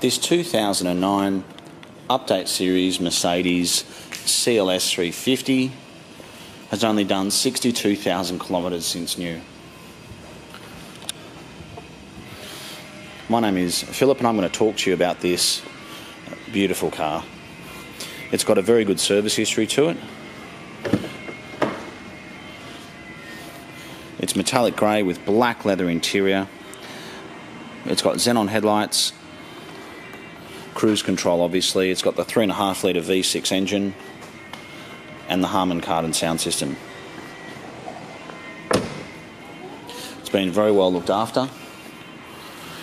This 2009 update series Mercedes CLS 350 has only done 62,000 kilometres since new. My name is Philip, and I'm going to talk to you about this beautiful car. It's got a very good service history to it. It's metallic grey with black leather interior. It's got xenon headlights, cruise control obviously. It's got the 3.5 litre V6 engine and the Harman Kardon sound system. It's been very well looked after.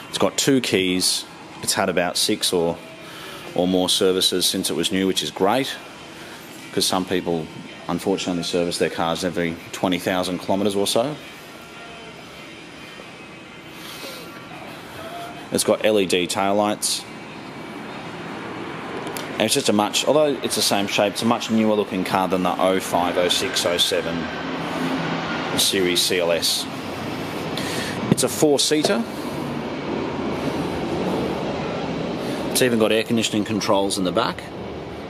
It's got two keys. It's had about six or or more services since it was new, which is great because some people unfortunately service their cars every 20,000 kilometres or so. It's got LED taillights. And it's just a much, although it's the same shape, it's a much newer looking car than the 05, 06, 07 Series CLS. It's a four seater. It's even got air conditioning controls in the back.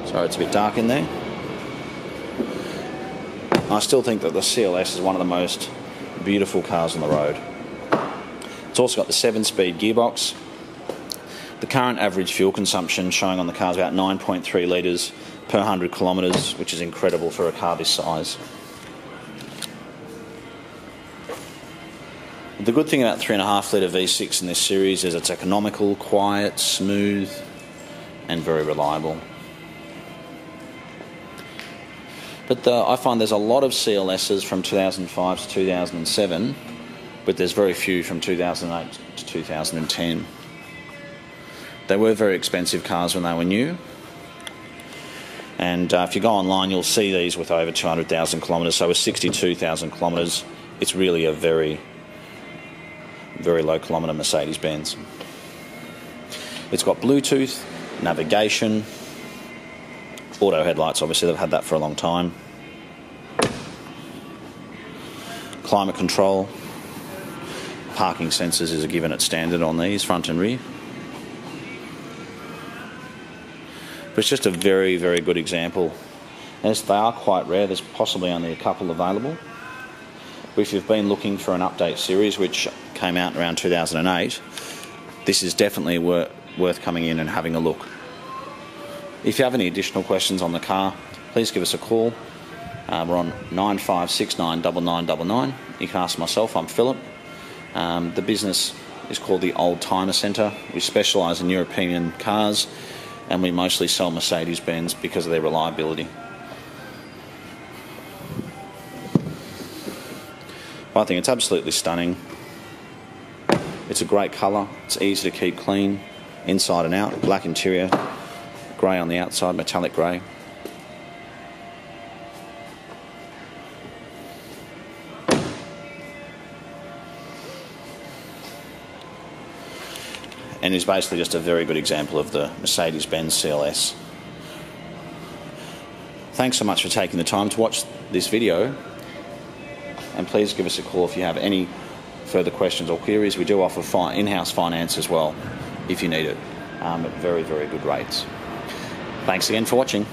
Sorry, it's a bit dark in there. I still think that the CLS is one of the most beautiful cars on the road. It's also got the 7 speed gearbox. The current average fuel consumption showing on the car is about 9.3 litres per 100 kilometres, which is incredible for a car this size. The good thing about 3.5 litre V6 in this series is it's economical, quiet, smooth, and very reliable. But the, I find there's a lot of CLSs from 2005 to 2007, but there's very few from 2008 to 2010. They were very expensive cars when they were new. And uh, if you go online, you'll see these with over 200,000 kilometres. So with 62,000 kilometres, it's really a very very low kilometre Mercedes Benz. It's got Bluetooth, navigation, auto headlights, obviously, they've had that for a long time, climate control, parking sensors is a given at standard on these, front and rear. But it's just a very, very good example. As they are quite rare, there's possibly only a couple available. If you've been looking for an update series, which came out around 2008, this is definitely wor- worth coming in and having a look. If you have any additional questions on the car, please give us a call. Uh, we're on 95699999. You can ask myself, I'm Philip. Um, the business is called the Old Timer Centre. We specialise in European cars and we mostly sell Mercedes Benz because of their reliability. I think it's absolutely stunning. It's a great colour, it's easy to keep clean inside and out, black interior, grey on the outside, metallic grey. And is basically just a very good example of the Mercedes Benz CLS. Thanks so much for taking the time to watch this video and please give us a call if you have any further questions or queries. We do offer fi- in-house finance as well if you need it um, at very, very good rates. Thanks again for watching.